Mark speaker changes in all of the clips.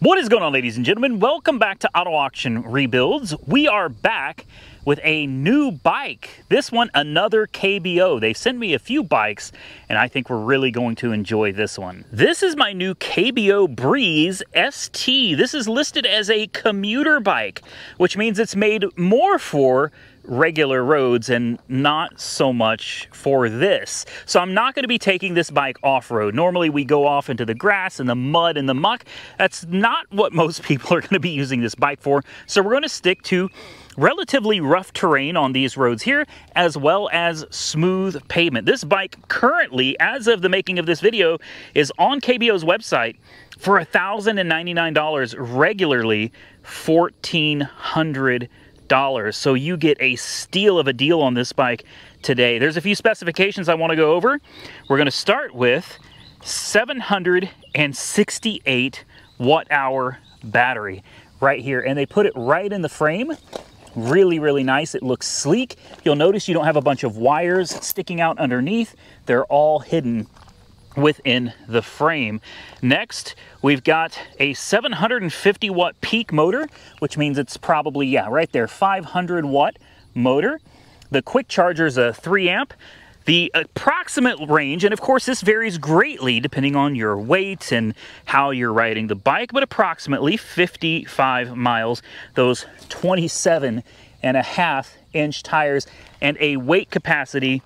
Speaker 1: What is going on ladies and gentlemen? Welcome back to Auto Auction Rebuilds. We are back with a new bike. This one, another KBO. They sent me a few bikes and I think we're really going to enjoy this one. This is my new KBO Breeze ST. This is listed as a commuter bike, which means it's made more for regular roads and not so much for this. So I'm not going to be taking this bike off-road. Normally we go off into the grass and the mud and the muck. That's not what most people are going to be using this bike for. So we're going to stick to relatively rough terrain on these roads here, as well as smooth pavement. This bike currently, as of the making of this video, is on KBO's website for $1,099 regularly, 1400 dollars. So you get a steal of a deal on this bike today. There's a few specifications i want to go over. We're going to start with 768 watt hour battery right here. And they put it right in the frame. Really really nice. It looks sleek. You'll notice you don't have a bunch of wires sticking out underneath. They're all hidden within the frame. Next, we've got a 750 watt peak motor, which means it's probably, yeah, right there, 500 watt motor. The quick charger is a 3 amp. The approximate range, and of course this varies greatly depending on your weight and how you're riding the bike, but approximately 55 miles, those 27 and a half inch tires, and a weight capacity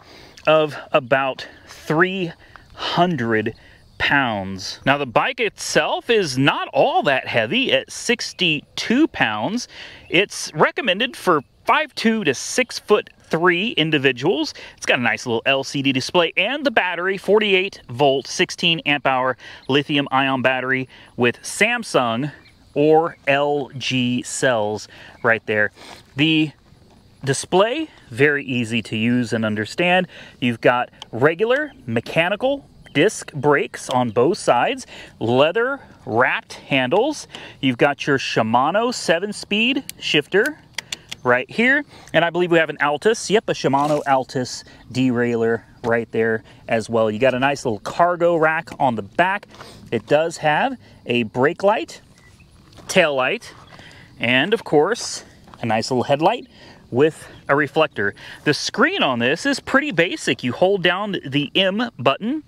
Speaker 1: of about 3 100 pounds. Now the bike itself is not all that heavy at 62 pounds. It's recommended for 5'2 to 6 foot 3 individuals. It's got a nice little LCD display and the battery 48 volt 16 amp hour lithium ion battery with Samsung or LG cells right there. The display very easy to use and understand. You've got regular mechanical disc brakes on both sides, leather wrapped handles. You've got your Shimano 7-speed shifter right here. And I believe we have an Altus. Yep, a Shimano Altus derailleur right there as well. You got a nice little cargo rack on the back. It does have a brake light, tail light, and of course, a nice little headlight with a reflector. The screen on this is pretty basic. You hold down the M button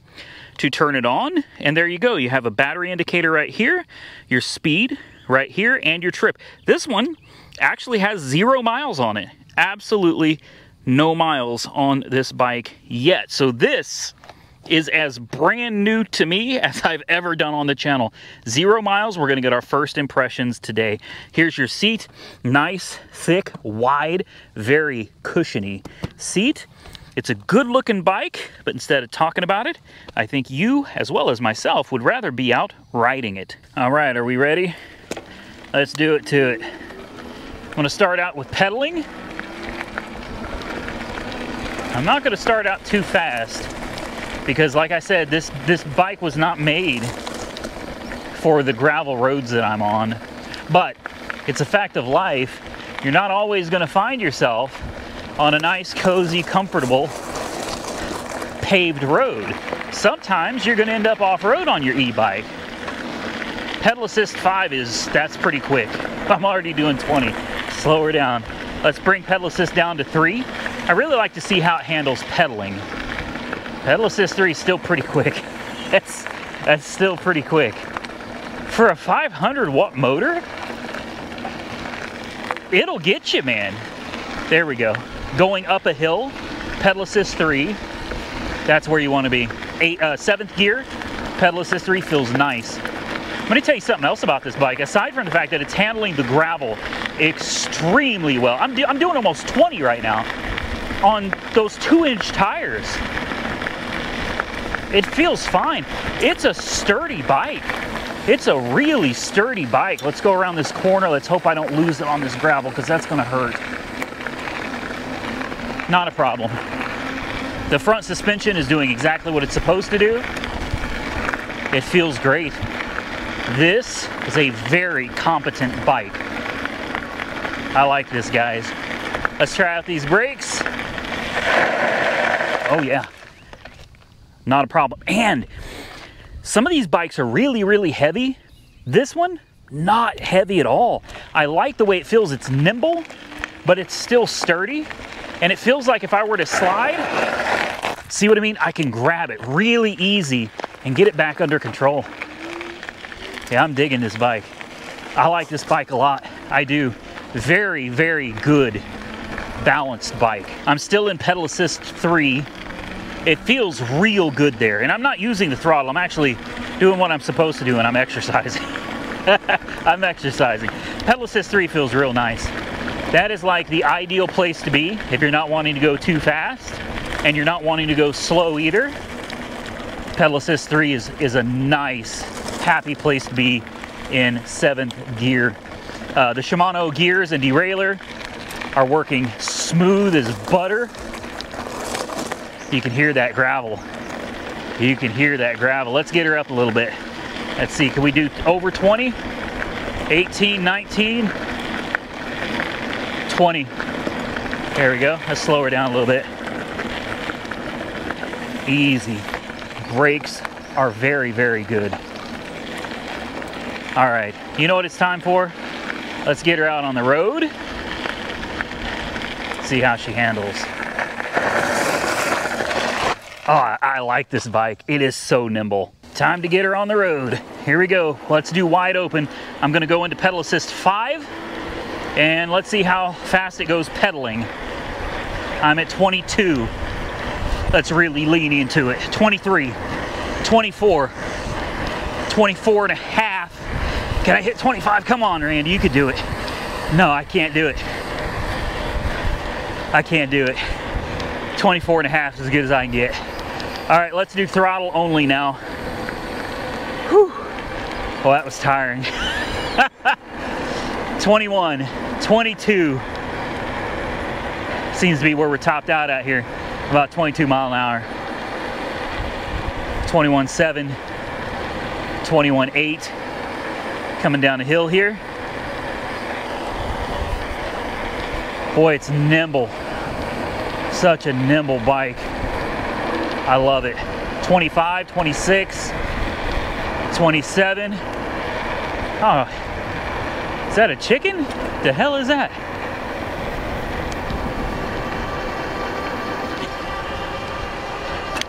Speaker 1: to turn it on, and there you go. You have a battery indicator right here, your speed right here, and your trip. This one actually has zero miles on it. Absolutely no miles on this bike yet. So this is as brand new to me as I've ever done on the channel. Zero miles, we're gonna get our first impressions today. Here's your seat, nice, thick, wide, very cushiony seat. It's a good looking bike, but instead of talking about it, I think you, as well as myself, would rather be out riding it. All right, are we ready? Let's do it to it. I'm gonna start out with pedaling. I'm not gonna start out too fast because like I said, this, this bike was not made for the gravel roads that I'm on. But it's a fact of life. You're not always gonna find yourself on a nice, cozy, comfortable paved road. Sometimes you're gonna end up off-road on your e-bike. Pedal Assist 5 is, that's pretty quick. I'm already doing 20. Slower down. Let's bring Pedal Assist down to 3. I really like to see how it handles pedaling. Pedal Assist 3 is still pretty quick. That's, that's still pretty quick. For a 500 watt motor, it'll get you, man. There we go. Going up a hill, Pedal Assist 3, that's where you want to be. Eight, uh, seventh gear, Pedal Assist 3 feels nice. Going to tell you something else about this bike. Aside from the fact that it's handling the gravel extremely well. I'm, do I'm doing almost 20 right now on those two inch tires. It feels fine. It's a sturdy bike. It's a really sturdy bike. Let's go around this corner. Let's hope I don't lose it on this gravel because that's going to hurt. Not a problem. The front suspension is doing exactly what it's supposed to do. It feels great. This is a very competent bike. I like this, guys. Let's try out these brakes. Oh yeah, not a problem. And some of these bikes are really, really heavy. This one, not heavy at all. I like the way it feels. It's nimble, but it's still sturdy. And it feels like if I were to slide, see what I mean? I can grab it really easy and get it back under control. Yeah, I'm digging this bike. I like this bike a lot. I do. Very, very good balanced bike. I'm still in pedal assist 3. It feels real good there. And I'm not using the throttle. I'm actually doing what I'm supposed to do and I'm exercising. I'm exercising. Pedal assist 3 feels real nice. That is like the ideal place to be if you're not wanting to go too fast and you're not wanting to go slow either. Pedal assist 3 is, is a nice, happy place to be in seventh gear. Uh, the Shimano gears and derailleur are working smooth as butter. You can hear that gravel. You can hear that gravel. Let's get her up a little bit. Let's see, can we do over 20? 18, 19, 20. There we go. Let's slow her down a little bit. Easy. Brakes are very, very good. All right, you know what it's time for? Let's get her out on the road. See how she handles. Oh, I, like this bike. It is so nimble. Time to get her on the road. Here we go. Let's do wide open. I'm gonna go into pedal assist five and let's see how fast it goes pedaling. I'm at 22. Let's really lean into it. 23, 24, 24 and a half. Can I hit 25? Come on, Randy, you could do it. No, I can't do it. I can't do it. 24 and a half is as good as I can get. All right, let's do throttle only now. Whew. Well, that was tiring. 21, 22. Seems to be where we're topped out at here. About 22 mile an hour. Twenty-one 21.7, 21.8. Coming down a hill here. Boy, it's nimble. Such a nimble bike. I love it. 25, 26, 27. Oh, is that a chicken? The hell is that?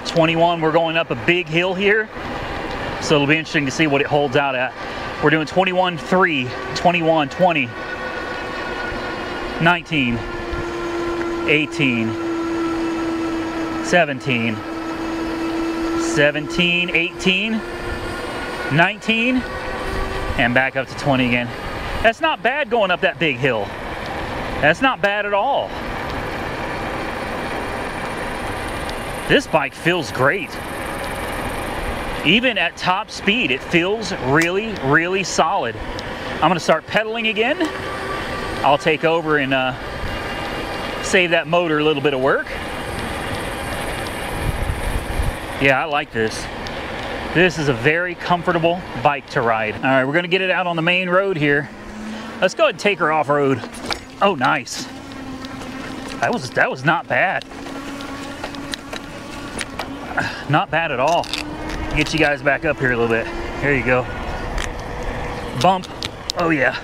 Speaker 1: Twenty-one. We're going up a big hill here, so it'll be interesting to see what it holds out at. We're doing 21, 3, 21, 20, 19, 18, 17, 17, 18, 19, and back up to 20 again. That's not bad going up that big hill. That's not bad at all. This bike feels great. Even at top speed, it feels really, really solid. I'm gonna start pedaling again. I'll take over and uh, save that motor a little bit of work. Yeah, I like this. This is a very comfortable bike to ride. All right, we're gonna get it out on the main road here. Let's go ahead and take her off road. Oh, nice. That was, that was not bad. Not bad at all. Get you guys back up here a little bit. Here you go. Bump. Oh yeah.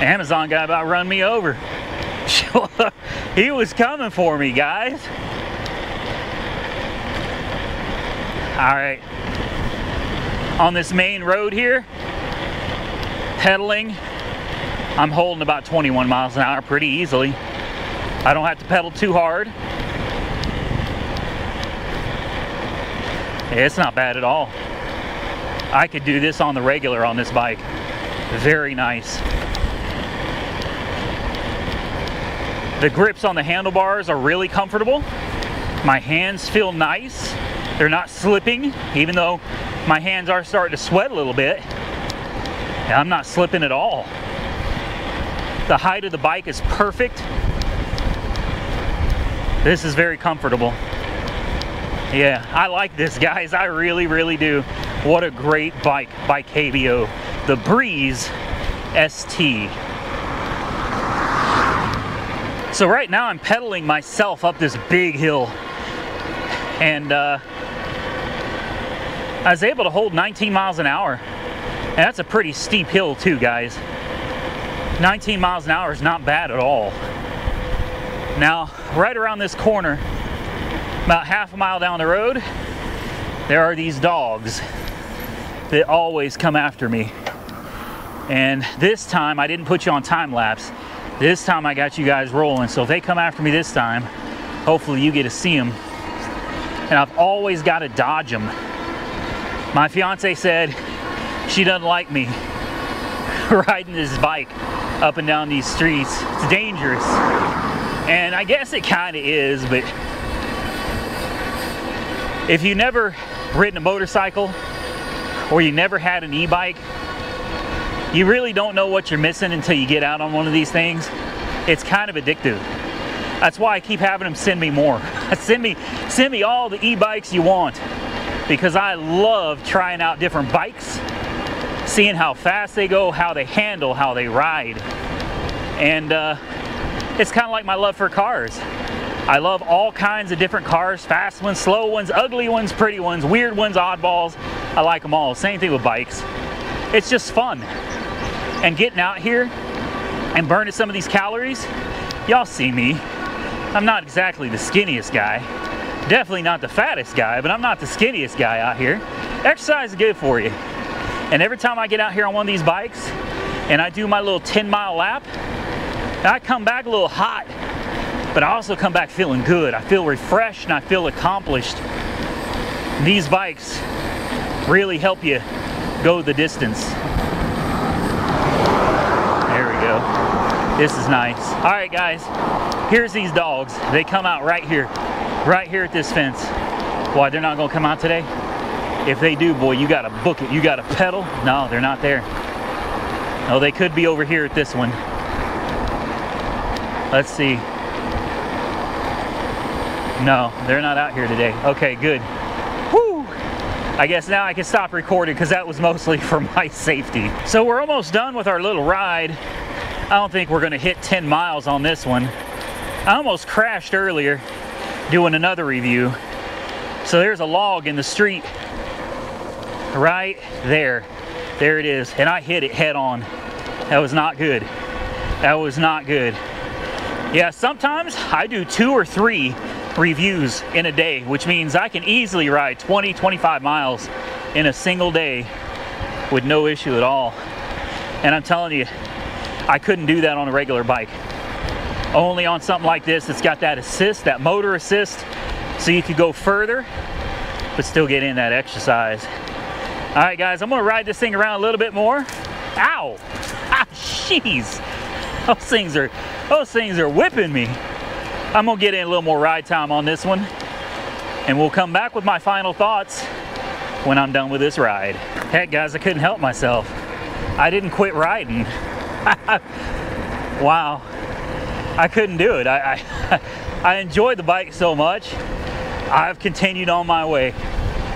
Speaker 1: Amazon guy about run me over. he was coming for me, guys. All right. On this main road here, pedaling, I'm holding about 21 miles an hour pretty easily. I don't have to pedal too hard. It's not bad at all. I could do this on the regular on this bike. Very nice. The grips on the handlebars are really comfortable. My hands feel nice. They're not slipping, even though my hands are starting to sweat a little bit. And I'm not slipping at all. The height of the bike is perfect. This is very comfortable. Yeah, I like this, guys. I really, really do. What a great bike by KBO. The Breeze ST. So right now I'm pedaling myself up this big hill and uh, I was able to hold 19 miles an hour. And that's a pretty steep hill too, guys. 19 miles an hour is not bad at all. Now, right around this corner, about half a mile down the road, there are these dogs that always come after me. And this time I didn't put you on time lapse. This time I got you guys rolling. So if they come after me this time, hopefully you get to see them. And I've always got to dodge them. My fiance said she doesn't like me riding this bike up and down these streets. It's dangerous. And I guess it kind of is, but if you never ridden a motorcycle or you never had an e-bike, you really don't know what you're missing until you get out on one of these things. It's kind of addictive. That's why I keep having them send me more. send me, send me all the e-bikes you want because I love trying out different bikes, seeing how fast they go, how they handle, how they ride. And uh, it's kind of like my love for cars. I love all kinds of different cars, fast ones, slow ones, ugly ones, pretty ones, weird ones, oddballs. I like them all. Same thing with bikes. It's just fun. And getting out here and burning some of these calories, y'all see me. I'm not exactly the skinniest guy. Definitely not the fattest guy, but I'm not the skinniest guy out here. Exercise is good for you. And every time I get out here on one of these bikes and I do my little 10 mile lap, I come back a little hot but I also come back feeling good. I feel refreshed and I feel accomplished. These bikes really help you go the distance. There we go. This is nice. All right, guys, here's these dogs. They come out right here, right here at this fence. Why, they're not gonna come out today? If they do, boy, you gotta book it. You gotta pedal. No, they're not there. No, they could be over here at this one. Let's see. No, they're not out here today. Okay, good. I guess now I can stop recording because that was mostly for my safety. So we're almost done with our little ride. I don't think we're gonna hit 10 miles on this one. I almost crashed earlier doing another review. So there's a log in the street right there. There it is. And I hit it head on. That was not good. That was not good. Yeah, sometimes I do two or three reviews in a day, which means I can easily ride 20, 25 miles in a single day with no issue at all. And I'm telling you, I couldn't do that on a regular bike. Only on something like this, it's got that assist, that motor assist, so you could go further, but still get in that exercise. All right, guys, I'm gonna ride this thing around a little bit more. Ow! Ah, jeez! Those things are, those things are whipping me. I'm gonna get in a little more ride time on this one and we'll come back with my final thoughts when I'm done with this ride. Heck guys, I couldn't help myself. I didn't quit riding. wow, I couldn't do it. I, I, I enjoyed the bike so much, I've continued on my way.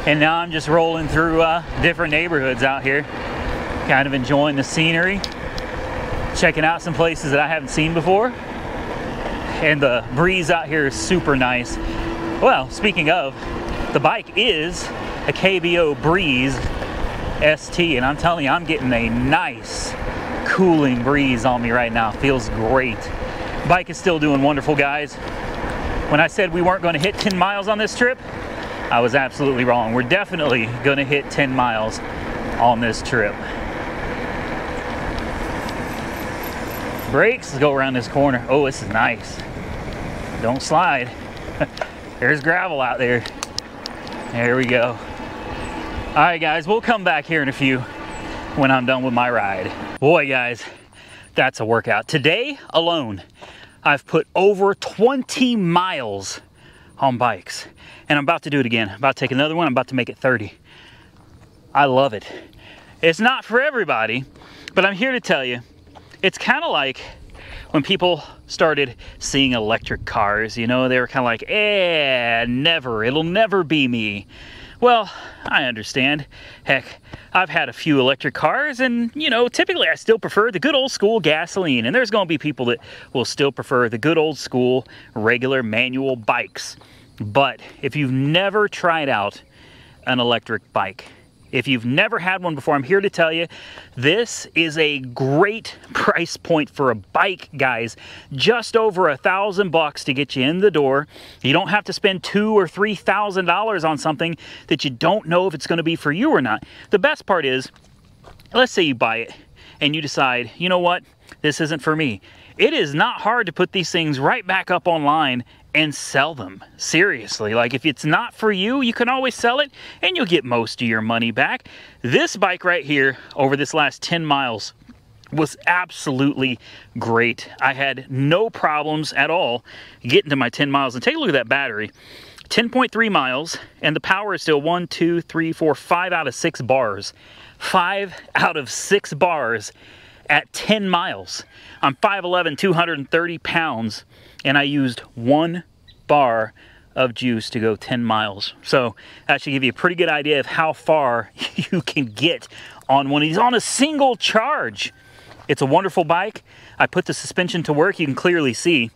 Speaker 1: And now I'm just rolling through uh, different neighborhoods out here, kind of enjoying the scenery, checking out some places that I haven't seen before and the breeze out here is super nice. Well, speaking of, the bike is a KBO Breeze ST, and I'm telling you, I'm getting a nice cooling breeze on me right now. Feels great. Bike is still doing wonderful, guys. When I said we weren't going to hit 10 miles on this trip, I was absolutely wrong. We're definitely going to hit 10 miles on this trip. Brakes, let's go around this corner. Oh, this is nice. Don't slide. There's gravel out there. There we go. All right, guys, we'll come back here in a few when I'm done with my ride. Boy, guys, that's a workout. Today alone, I've put over 20 miles on bikes. And I'm about to do it again. I'm about to take another one. I'm about to make it 30. I love it. It's not for everybody, but I'm here to tell you, it's kind of like when people started seeing electric cars, you know, they were kind of like, eh, never, it'll never be me. Well, I understand. Heck, I've had a few electric cars and, you know, typically I still prefer the good old school gasoline. And there's going to be people that will still prefer the good old school regular manual bikes. But if you've never tried out an electric bike, if you've never had one before, I'm here to tell you this is a great price point for a bike, guys. Just over a thousand bucks to get you in the door. You don't have to spend two or three thousand dollars on something that you don't know if it's going to be for you or not. The best part is, let's say you buy it and you decide, you know what, this isn't for me. It is not hard to put these things right back up online and sell them. Seriously, like if it's not for you, you can always sell it and you'll get most of your money back. This bike right here over this last 10 miles was absolutely great. I had no problems at all getting to my 10 miles. And take a look at that battery. 10.3 miles, and the power is still one, two, three, four, five out of six bars. Five out of six bars at 10 miles. I'm 5'11", 230 pounds, and I used one bar of juice to go 10 miles. So that should give you a pretty good idea of how far you can get on one of these on a single charge. It's a wonderful bike. I put the suspension to work. You can clearly see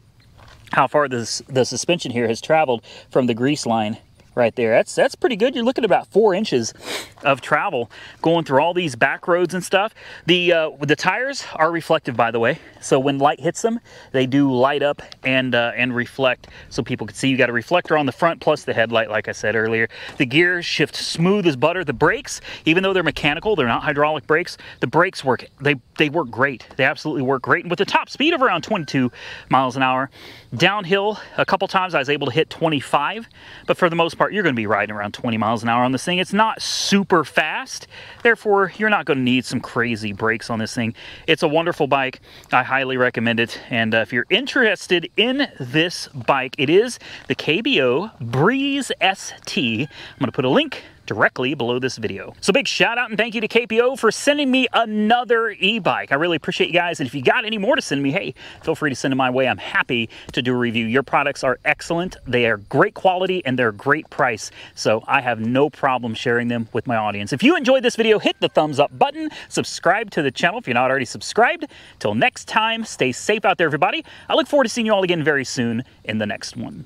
Speaker 1: how far this, the suspension here has traveled from the grease line right there. That's that's pretty good. You're looking at about four inches of travel going through all these back roads and stuff. The uh, the tires are reflective, by the way. So when light hits them, they do light up and uh, and reflect, so people can see. You got a reflector on the front plus the headlight, like I said earlier. The gears shift smooth as butter. The brakes, even though they're mechanical, they're not hydraulic brakes. The brakes work. They they work great. They absolutely work great. And with the top speed of around 22 miles an hour, downhill a couple times I was able to hit 25, but for the most part you're going to be riding around 20 miles an hour on this thing. It's not super fast, therefore you're not going to need some crazy brakes on this thing. It's a wonderful bike. I highly recommend it. And uh, if you're interested in this bike, it is the KBO Breeze ST. I'm going to put a link directly below this video. So big shout out and thank you to KBO for sending me another e-bike. I really appreciate you guys. And if you got any more to send me, hey, feel free to send them my way. I'm happy to do a review. Your products are excellent. They are great quality and they're great price. So I have no problem sharing them with my audience. If you enjoyed this video, hit the thumbs up button, subscribe to the channel if you're not already subscribed. Till next time, stay safe out there, everybody. I look forward to seeing you all again very soon in the next one.